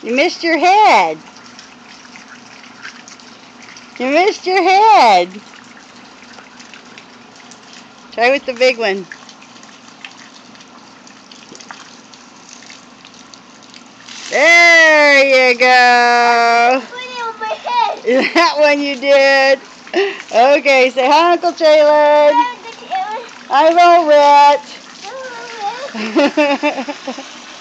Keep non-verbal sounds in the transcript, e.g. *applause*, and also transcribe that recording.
You missed your head. You missed your head. Try with the big one. There you go. *laughs* That one you did. Okay, say hi, Uncle Jalen. Hi, all rich *laughs*